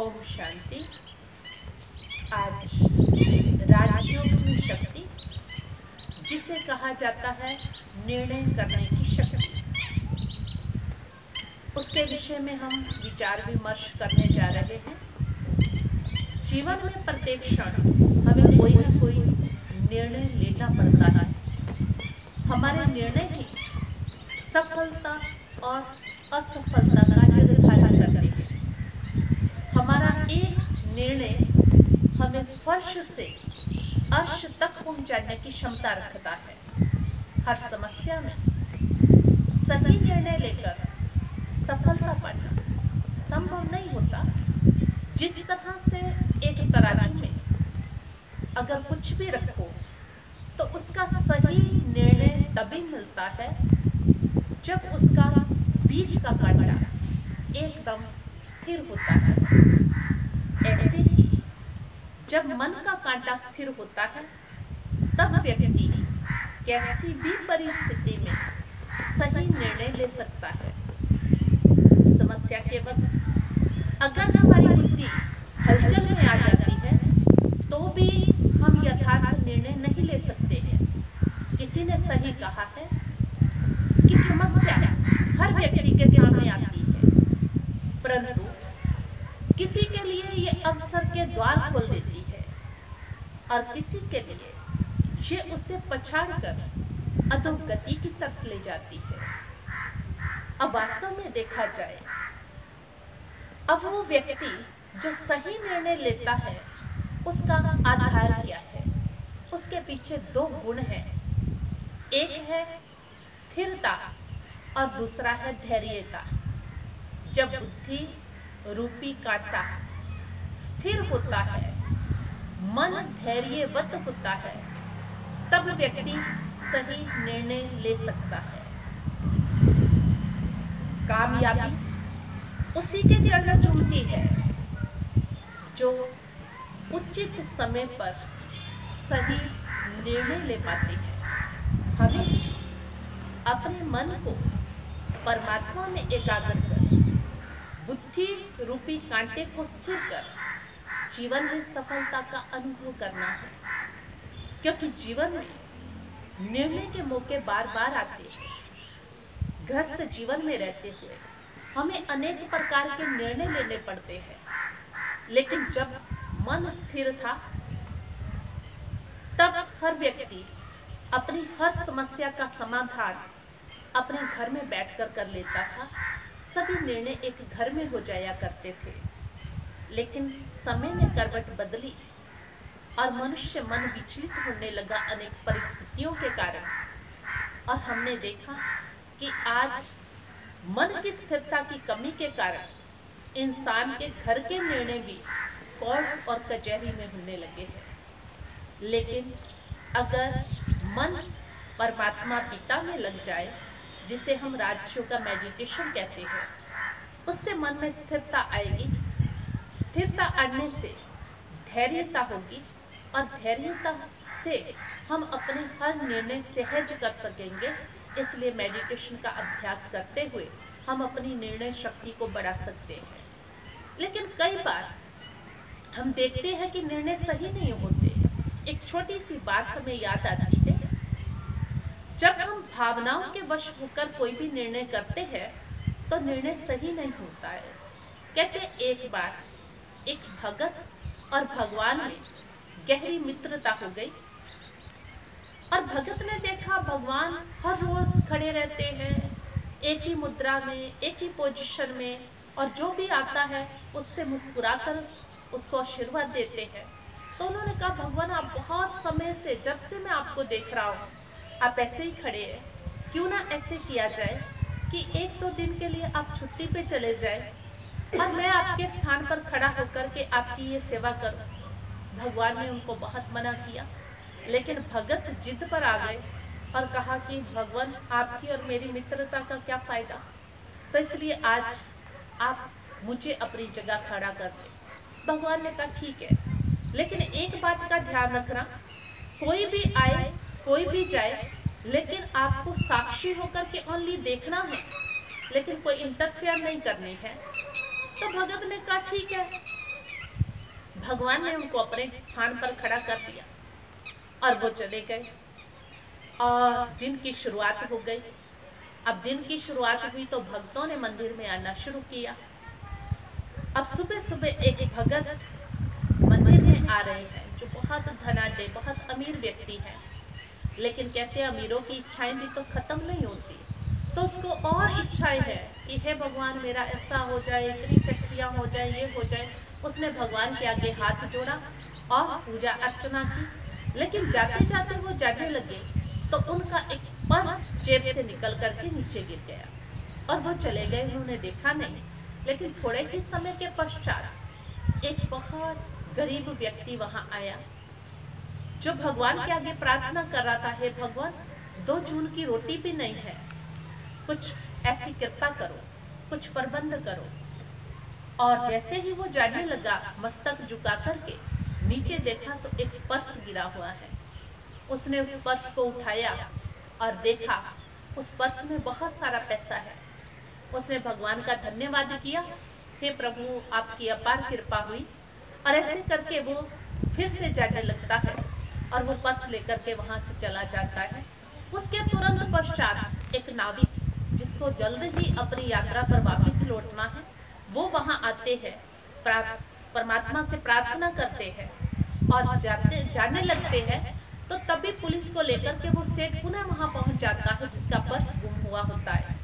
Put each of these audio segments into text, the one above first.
ओम शांति आज राजयोग की शक्ति जिसे कहा जाता है निर्णय करने की शक्ति। उसके विषय में हम विचार विमर्श करने जा रहे हैं। जीवन में प्रत्येक क्षण हमें कोई ना कोई निर्णय लेना पड़ता है। हमारे निर्णय ही सफलता और असफलता का हमारा एक निर्णय हमें फर्श से अर्श तक पहुँचाने की क्षमता रखता है। हर समस्या में सही निर्णय लेकर सफलता पाना संभव नहीं होता। जिस तरह से एक तराजू में अगर कुछ भी रखो तो उसका सही निर्णय तभी मिलता है जब उसका बीच का कांटा एकदम स्थिर होता है। ऐसे ही जब मन का कांटा स्थिर होता है, तब व्यक्ति कैसी भी परिस्थिति में सही निर्णय ले सकता है। समस्या के वक्त अगर हमारी बुद्धि हलचल में आ जाती है तो भी हम यथार्थ निर्णय नहीं ले सकते हैं। किसी ने सही कहा है कि समस्या हर व्यक्ति के सामने आती है। परंतु किसी के लिए ये अवसर के द्वार खोल देती है और किसी के लिए ये उसे पछाड़ कर अधोगति की तरफ़ ले जाती है। अब वास्तव में देखा जाए, अब वो व्यक्ति जो सही निर्णय लेता है, उसका आधार क्या है? उसके पीछे दो गुण हैं। एक है स्थिरता और दूसरा है धैर्यता। जब बुद्धि रूपी कांटा, स्थिर होता है, मन धैर्यवत होता है, तब व्यक्ति सही निर्णय ले सकता है। कामयाबी उसी के चरण चुमती है, जो उचित समय पर सही निर्णय ले पाती है। हमें अपने मन को परमात्मा में एकाग्र बुद्धि रूपी कांटे को स्थिर कर जीवन में सफलता का अनुभव करना है। क्योंकि जीवन में निर्णय के मौके बार बार आते हैं। ग्रस्त जीवन में रहते हुए हमें अनेक प्रकार के निर्णय लेने पड़ते हैं। लेकिन जब मन स्थिर था, तब हर व्यक्ति अपनी हर समस्या का समाधान अपने घर में बैठकर कर लेता था। सभी निर्णय एक घर में हो जाया करते थे। लेकिन समय ने करवट बदली और मनुष्य मन विचलित होने लगा अनेक परिस्थितियों के कारण। और हमने देखा कि आज मन की स्थिरता की कमी के कारण इंसान के घर के निर्णय भी कोर्ट और कचहरी में होने लगे हैं। लेकिन अगर मन परमात्मा पिता में लग जाए जिसे हम राज्यों का मेडिटेशन कहते हैं। उससे मन में स्थिरता आएगी। स्थिरता आने से धैर्यता होगी और धैर्यता से हम अपने हर निर्णय सहज कर सकेंगे। इसलिए मेडिटेशन का अभ्यास करते हुए हम अपनी निर्णय शक्ति को बढ़ा सकते हैं। लेकिन कई बार हम देखते हैं कि निर्णय सही नहीं होते एक छोटी सी बात हमें याद आती है जब हम भावनाओं के वश होकर कोई भी निर्णय करते हैं तो निर्णय सही नहीं होता है। कहते एक बार एक भगत और भगवान में गहरी मित्रता हो गई और भगत ने देखा भगवान हर रोज खड़े रहते हैं, एक ही मुद्रा में, एक ही पोजीशन में और जो भी आता है, उससे मुस्कुराकर उसको आशीर्वाद देते हैं। तो उन्होंने कहा, भगवान, आप बहुत समय से, जब से मैं आपको देख रहा हूँ आप ऐसे ही खड़े हैं। क्यों ना ऐसे किया जाए कि एक दो दिन के लिए आप छुट्टी पे चले जाए और मैं आपके स्थान पर खड़ा होकर के आपकी ये सेवा करूँ। भगवान ने उनको बहुत मना किया, लेकिन भगत जिद पर आ गए और कहा कि भगवान, आपकी और मेरी मित्रता का क्या फ़ायदा? तो इसलिए आज आप मुझे अपनी जगह खड़ा कर दें। भगवान ने कहा, ठीक है, लेकिन एक बात का ध्यान रखना, कोई भी आए कोई भी जाए, लेकिन आपको साक्षी होकर के ओनली देखना है, लेकिन कोई इंटरफेयर नहीं करनी है। तो भगत ने कहा, ठीक है। भगवान ने उनको अपने स्थान पर खड़ा कर दिया और वो चले गए। और दिन की शुरुआत हो गई। अब दिन की शुरुआत हुई तो भक्तों ने मंदिर में आना शुरू किया। अब सुबह सुबह एक भगत मंदिर में आ रहे हैं, जो बहुत धनाढ़ बहुत अमीर व्यक्ति हैं। लेकिन कहते हैं, अमीरों की इच्छाएँ भी तो खत्म नहीं होती। तो उसको और इच्छाएँ हैं कि, हे भगवान, मेरा ऐसा हो जाए, इतनी फैक्ट्रियाँ हो जाए, ये हो जाए। उसने भगवान के आगे हाथ जोड़ा और पूजा अर्चना की। लेकिन जाते जाते वो जाने लगे तो उनका एक पर्स जेब से निकल करके नीचे गिर गया और वो चले गए। उन्होंने देखा नहीं, लेकिन थोड़े ही समय के पश्चात एक बहुत गरीब व्यक्ति वहाँ आया। जो भगवान के आगे प्रार्थना कर रहा था, हे भगवान, दो जून की रोटी भी नहीं है। कुछ ऐसी कृपा करो, कुछ प्रबंध करो। और जैसे ही वो जाने लगा, मस्तक झुका करके नीचे देखा तो एक पर्स गिरा हुआ है। उसने उस पर्स को उठाया और देखा, उस पर्स में बहुत सारा पैसा है। उसने भगवान का धन्यवाद किया, हे प्रभु, आपकी अपार कृपा हुई। और ऐसे करके वो फिर से जाने लगता है। और वो पर्स लेकर के वहाँ से चला जाता है। उसके तुरंत पश्चात एक नाविक, जिसको जल्द ही अपनी यात्रा पर वापस लौटना है, वो वहाँ आते हैं। परमात्मा से प्रार्थना करते हैं और जाते, जाने लगते हैं। तो तभी पुलिस को लेकर के वो सेठ पुनः वहाँ पहुँच जाता है, जिसका पर्स गुम हुआ होता है।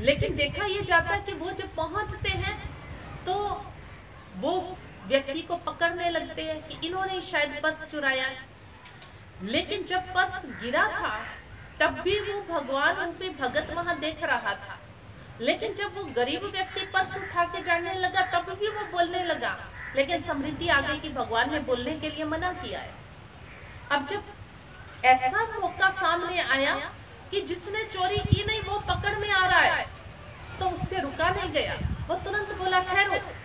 लेकिन देखा यह जाता है कि वो जब पहुँचते हैं तो वो व्यक्ति को पकड़ने लगते हैं कि इन्होंने शायद पर्स चुराया। लेकिन जब पर्स गिरा था, तब भी वो भगवान रूपी भगत वहाँ देख रहा था। लेकिन जब वो गरीब व्यक्ति पर्स उठा के जाने लगा, तब भी वो बोलने लगा। लेकिन समृद्धि आ गई कि भगवान ने बोलने के लिए मना किया है। अब जब ऐसा मौका सामने आया कि जिसने चोरी की नहीं, वो पकड़ में आ रहा है तो उससे रुका नहीं गया। वो तुरंत बोला, ठहरो।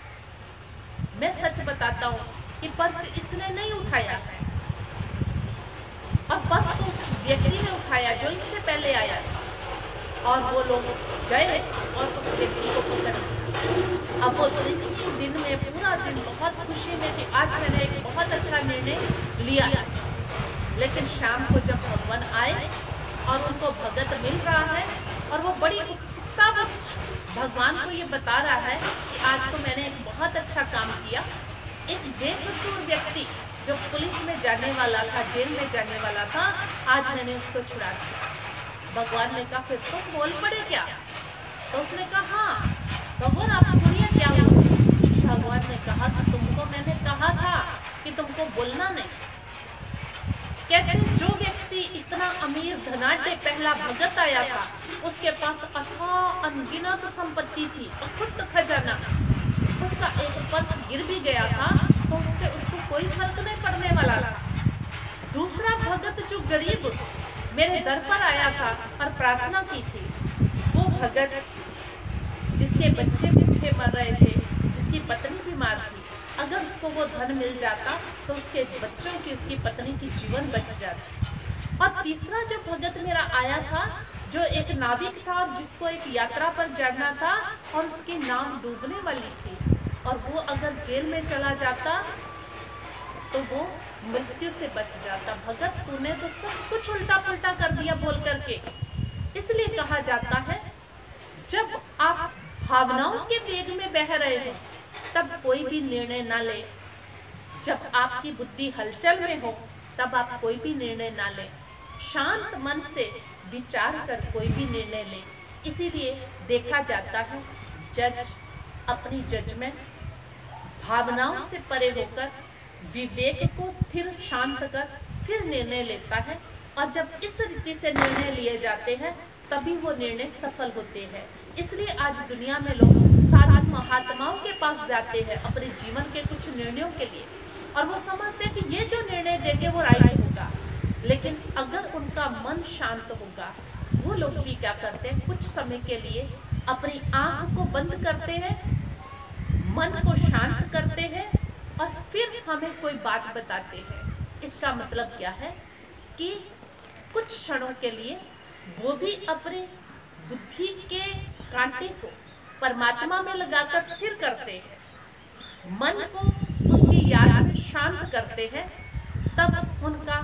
बताता हूँ कि पर्स इसने नहीं उठाया और पर्स तो उस व्यक्ति ने उठाया जो इससे पहले आया था। और वो लोग गए और उस व्यक्ति को पकड़ अब वो दिन दिन में, पूरा दिन बहुत खुशी में कि आज मैंने एक बहुत अच्छा निर्णय लिया लेकिन शाम को जब भगवान आए और उनको भगत मिल रहा है और वो बड़ी उत्सुकता बस भगवान को ये बता रहा है कि आज तो मैंने एक बहुत अच्छा काम किया। एक बेकसूर व्यक्ति जो पुलिस में जाने वाला था, जेल में जाने वाला था, आज मैंने उसको छुड़ा दिया। भगवान ने कहा, फिर तुम बोल पड़े क्या? तो उसने कहा हाँ। भगवान आप सुनिए क्या हुआ भगवान ने कहा कि तुमको मैंने कहा था कि तुमको बोलना नहीं। कहते, जो व्यक्ति इतना अमीर धनाढ़ पहला भगत आया था, उसके पास अथा अनगिनत संपत्ति थी, अखुट खजाना। उसका एक पर्स गिर भी गया था तो उससे उसको कोई फ़र्क नहीं पड़ने वाला था। दूसरा भगत जो गरीब मेरे दर पर आया था और प्रार्थना की थी, वो भगत जिसके बच्चे भूखे मर रहे थे, जिसकी पत्नी बीमार थी, अगर उसको वो धन मिल जाता तो उसके बच्चों की, उसकी पत्नी की जीवन बच जाता। और तीसरा जो भगत मेरा आया था, जो एक नाविक था और जिसको एक यात्रा पर जाना था, और उसकी नाव डूबने वाली थी और वो अगर जेल में चला जाता तो वो मृत्यु से बच जाता। भगत, तूने तो सब कुछ उल्टा पुल्टा कर दिया बोल करके। इसलिए कहा जाता है, जब आप भावनाओं के वेग में बह रहे हो, तब कोई भी निर्णय ना ले। जब आपकी बुद्धि हलचल में हो, तब आप कोई भी निर्णय ना लें। शांत मन से विचार कर कोई भी निर्णय ले। इसीलिए देखा जाता है, जज अपनी जजमेंट भावनाओं से परे होकर, विवेक को स्थिर, शांत कर, फिर निर्णय लेता है। और जब इस रीति से निर्णय लिए जाते हैं, तभी वो निर्णय सफल होते हैं। इसलिए आज दुनिया में लोग सात महात्माओं के पास जाते हैं अपने जीवन के कुछ निर्णयों के लिए। और वो समझते हैं कि ये जो निर्णय देंगे, वो राइट होगा। लेकिन अगर उनका मन शांत होगा, वो लोग भी क्या करते हैं? कुछ समय के लिए अपनी आँख को बंद करते हैं, मन को शांत करते हैं और फिर हमें कोई बात बताते हैं। इसका मतलब क्या है कि कुछ क्षणों के लिए वो भी अपने बुद्धि के कांटे को परमात्मा में लगाकर स्थिर करते हैं। मन को उसकी याद में शांत करते हैं, तब उनका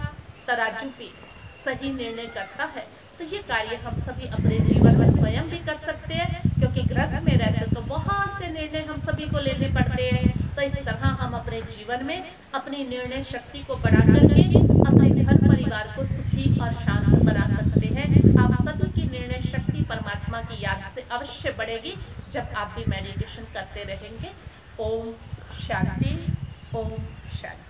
तराजू भी सही निर्णय करता है। तो ये कार्य हम सभी अपने जीवन में स्वयं भी कर सकते हैं, क्योंकि ग्रस्त में रहते तो बहुत से निर्णय हम सभी को लेने पड़ते हैं। तो इस तरह हम अपने जीवन में अपनी निर्णय शक्ति को बढ़ा करके अपने घर परिवार को सुखी और शांत बना सकते हैं। आप सभी की निर्णय शक्ति परमात्मा की याद से अवश्य बढ़ेगी, जब आप भी मेडिटेशन करते रहेंगे। ओम शांति ओम शांति।